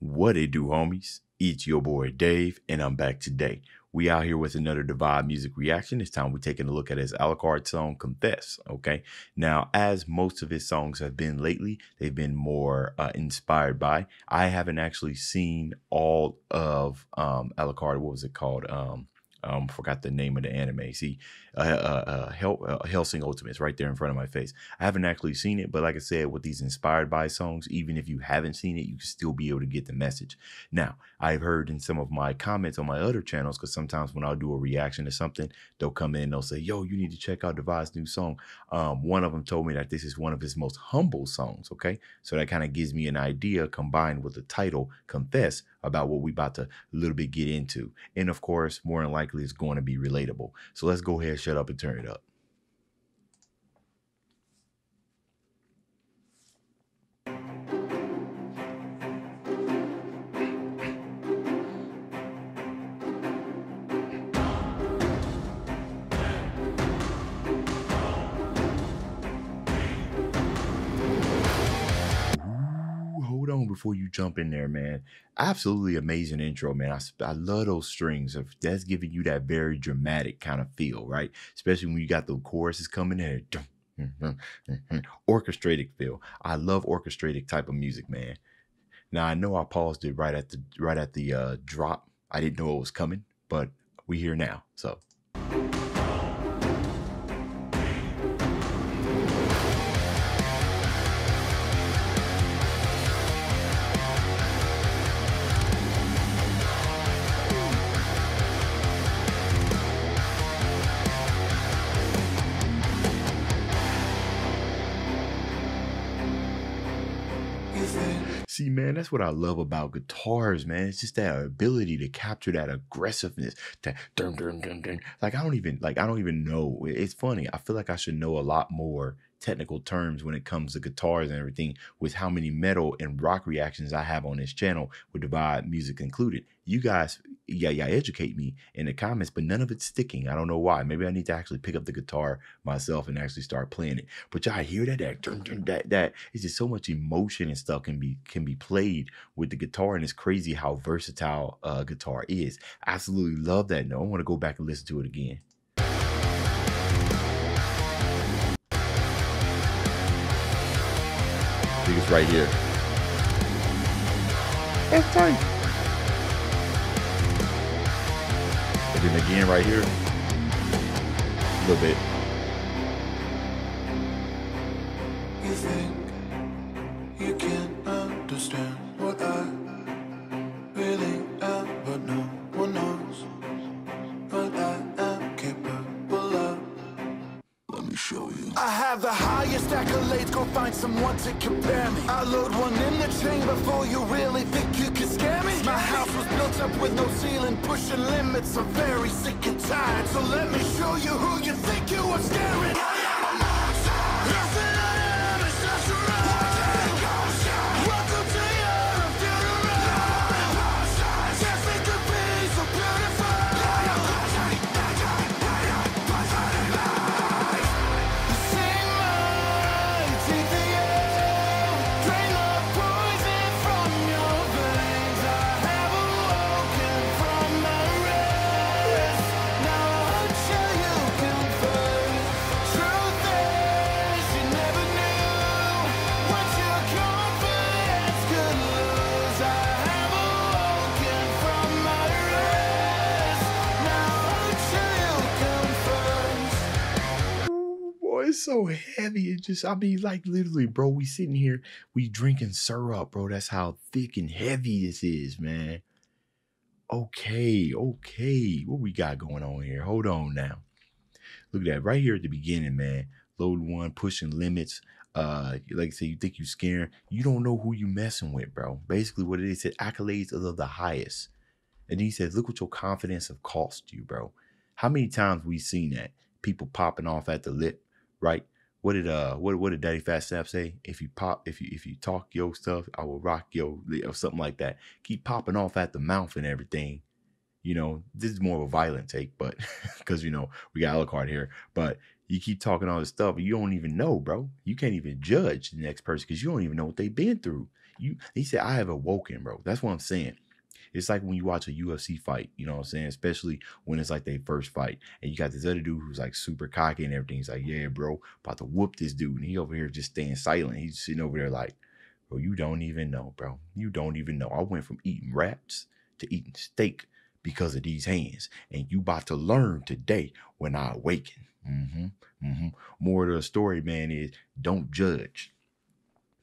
What it do, homies? It's your boy Dave, and I'm back today. We out here with another Divide music reaction. This time we're taking a look at his Alucard song Confess. Okay. Now, as most of his songs have been lately, they've been more uh, inspired by. I haven't actually seen all of um Alucard. What was it called? Um um, forgot the name of the anime. See, uh, uh, uh, uh, Hellsing Ultimates right there in front of my face. I haven't actually seen it, but like I said, with these inspired by songs, even if you haven't seen it, you can still be able to get the message. Now, I've heard in some of my comments on my other channels, because sometimes when I'll do a reaction to something, they'll come in and they'll say, "Yo, you need to check out Divide's new song." Um, one of them told me that this is one of his most humble songs. Okay, so that kind of gives me an idea, combined with the title "Confess," about what we about to a little bit get into. And of course, more than likely, it's going to be relatable. So let's go ahead, shut up, and turn it up. Before you jump in there, man. Absolutely amazing intro, man. I, I love those strings. Of that's giving you that very dramatic kind of feel, right? Especially when you got the choruses coming in. Dum, dum, dum, dum. Orchestrated feel. I love orchestrated type of music, man. Now I know I paused it right at the right at the uh, drop. I didn't know it was coming, but we here now. So See, man, that's what I love about guitars, man. It's just that ability to capture that aggressiveness. That dun, dun, dun, dun. Like I don't even like I don't even know. It's funny. I feel like I should know a lot more technical terms when it comes to guitars and everything with how many metal and rock reactions I have on this channel with Divide music included. You guys, yeah, yeah, educate me in the comments, but none of it's sticking. I don't know why. Maybe I need to actually pick up the guitar myself and actually start playing it. But y'all hear that that dun, that that it's just so much emotion and stuff can be can be played with the guitar, and it's crazy how versatile uh, guitar is. Absolutely love that. No, I want to go back and listen to it again. I think it's right here. That's tight. And then again right here. A little bit. Accolades, go find someone to compare me. I load one in the chain before you really think you can scare me. My house was built up with no ceiling, pushing limits. I'm very sick and tired, so let me show you who you think you are scaring. So heavy. It just, I mean, like literally, bro, we sitting here, we drinking syrup, bro. That's how thick and heavy this is, man. Okay, okay. What we got going on here? Hold on now. Look at that right here at the beginning, man. Load one, pushing limits. Uh, like I say, you think you're scaring. You don't know who you messing with, bro. Basically, what it is, it accolades are the highest. And he says, look what your confidence have cost you, bro. How many times we seen that? People popping off at the lip, right? What did uh what what did Daddy Phat Snap say? If you pop, if you if you talk your stuff, I will rock your or something like that. Keep popping off at the mouth and everything. You know, this is more of a violent take, but because you know we got Alucard here. But you keep talking all this stuff, you don't even know, bro. You can't even judge the next person because you don't even know what they've been through. you he said, I have awoken, bro. That's what I'm saying. It's like when you watch a UFC fight, you know what I'm saying? Especially when it's like their first fight. And you got this other dude who's like super cocky and everything. He's like, Yeah, bro, about to whoop this dude. And he over here just staying silent. He's sitting over there like, Bro, you don't even know, bro. You don't even know. I went from eating wraps to eating steak because of these hands. And you about to learn today when I awaken. Mm-hmm, mm-hmm. More of the story, man, is don't judge.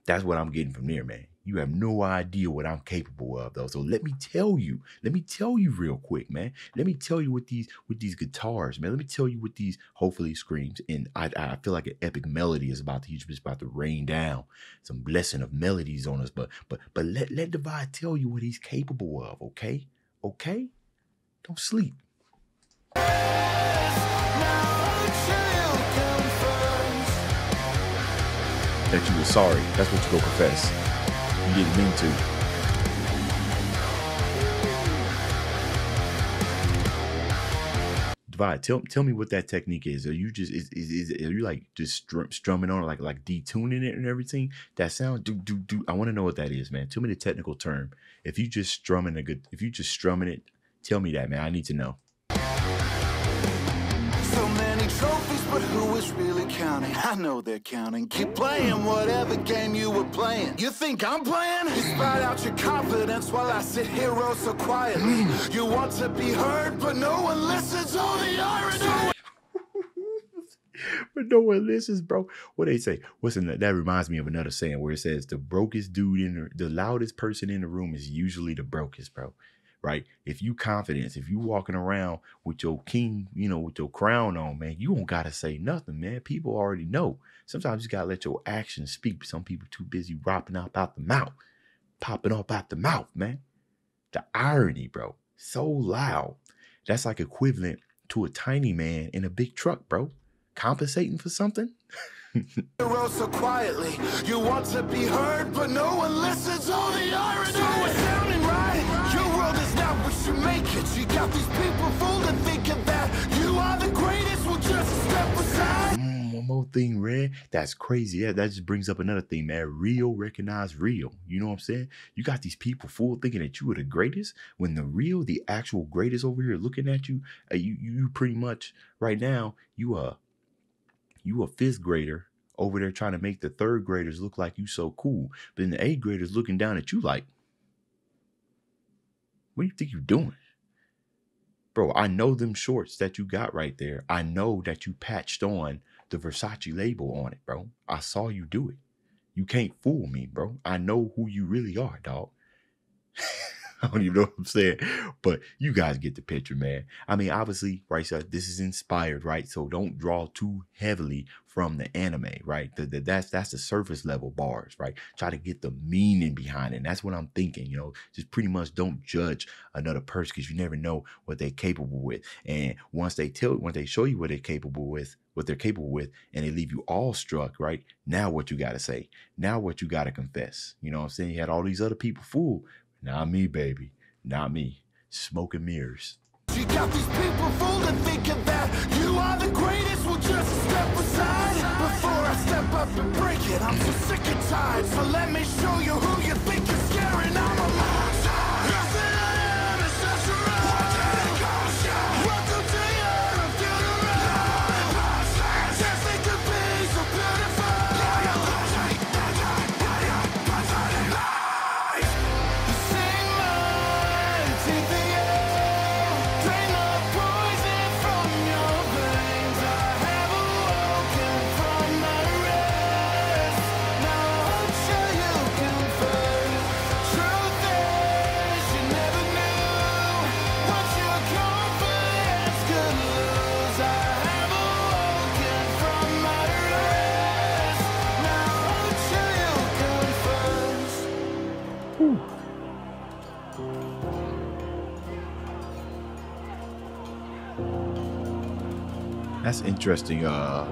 That's what I'm getting from there, man. You have no idea what I'm capable of, though. So let me tell you. Let me tell you real quick, man. Let me tell you with these with these guitars, man. Let me tell you with these hopefully screams. And I, I feel like an epic melody is about to just about to rain down some blessing of melodies on us. But but but let let Divide tell you what he's capable of. Okay, okay. Don't sleep. That you were sorry. That's what you go confess. Didn't mean. Divide. Tell tell me what that technique is. Are you just is is, is are you like just strum, strumming on it, like like detuning it and everything? That sound do do do. I want to know what that is, man. Tell me the technical term. If you just strumming a good, if you just strumming it, tell me that, man. I need to know. So but who is really counting? I know they're counting. Keep playing whatever game you were playing. You think I'm playing? You spout out your confidence while I sit here oh so quietly. You want to be heard, but no one listens. Oh, the irony. but no one listens, bro. What they say? What's in that? That reminds me of another saying where it says the brokest dude in the, the loudest person in the room is usually the brokest, bro. Right? If you confidence, if you walking around with your king, you know, with your crown on, man, you don't gotta say nothing, man. People already know. Sometimes you gotta let your actions speak. Some people too busy ropping up out the mouth, popping up out the mouth, man. The irony, bro, so loud. That's like equivalent to a tiny man in a big truck, bro compensating for something? so quietly. You want to be heard, but no one listens. Oh, the irony. You make it. You got these people fooled and thinking that you are the greatest. Well, just step aside. Mm, one more thing, Red. That's crazy. Yeah, that just brings up another thing, man. Real recognize real. You know what I'm saying? You got these people fool thinking that you are the greatest when the real, the actual greatest over here looking at you, uh, you, you pretty much right now, you are you a fifth grader over there trying to make the third graders look like you so cool. But then the eighth graders looking down at you like, what do you think you're doing? Bro, I know them shorts that you got right there. I know that you patched on the Versace label on it, bro. I saw you do it. You can't fool me, bro. I know who you really are, dog. I don't even know what I'm saying, but you guys get the picture, man. I mean, obviously, right? So this is inspired, right? So don't draw too heavily from the anime, right? The, the, that's that's the surface level bars, right? Try to get the meaning behind it. And that's what I'm thinking. You know, just pretty much don't judge another person because you never know what they're capable with. And once they tell, once they show you what they're capable with, what they're capable with, and they leave you all struck, right? Now what you got to say? Now what you got to confess? You know what I'm saying? You had all these other people fooled, not me, baby. Not me. Smoke and mirrors. You got these people fooled and thinking that you are the greatest. Well, just step aside before I step up and break it. I'm so sick and tired. So let me show you who you think you're scaring. I'm a That's interesting. Uh,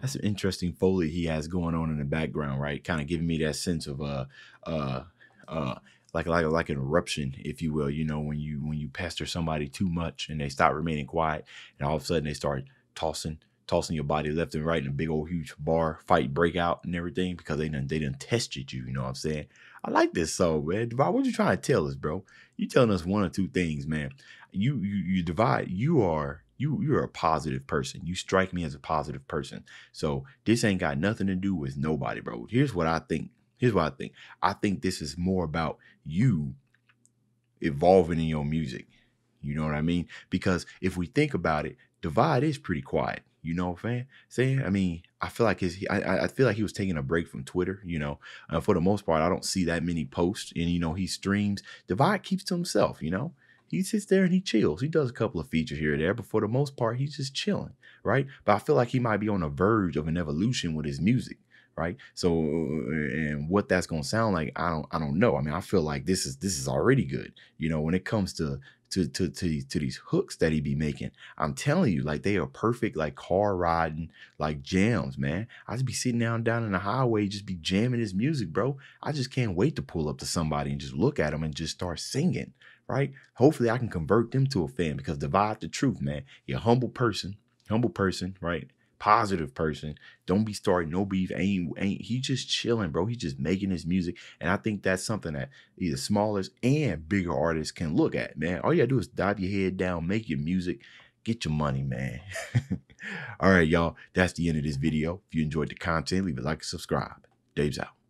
that's an interesting foley he has going on in the background, right? Kind of giving me that sense of uh, uh, uh, like like like an eruption, if you will. You know, when you when you pester somebody too much and they stop remaining quiet, and all of a sudden they start tossing, tossing your body left and right in a big old huge bar fight breakout and everything because they done they done tested you. You know what I'm saying? I like this song, man. Divide, what you trying to tell us, bro? You telling us one or two things, man. You you you divide. You are you you're a positive person. You strike me as a positive person. So this ain't got nothing to do with nobody, bro. Here's what I think. Here's what I think. I think this is more about you evolving in your music. You know what I mean? Because if we think about it, Divide is pretty quiet. You know what I'm saying? I mean, I feel like his, I, I feel like he was taking a break from Twitter. You know, uh, for the most part, I don't see that many posts, and you know, he streams. Divide keeps to himself. You know, he sits there and he chills. He does a couple of features here and there, but for the most part, he's just chilling, right? But I feel like he might be on the verge of an evolution with his music right? So uh, and what that's going to sound like i don't i don't know. I mean i feel like this is this is already good. You know when it comes to to to to, to these hooks that he be making i'm telling you like they are perfect like car riding like jams man. I just be sitting down down in the highway just be jamming his music bro. I just can't wait to pull up to somebody and just look at him and just start singing right? Hopefully i can convert them to a fan because divide the truth man. You're a humble person humble person right positive person. Don't be starting no beef. Ain't ain't he just chilling, bro? He just making his music. And I think that's something that either smallest and bigger artists can look at, man. All you gotta do is dive your head down, make your music, get your money, man. All right, y'all. That's the end of this video. If you enjoyed the content, leave a like and subscribe. Dave's out.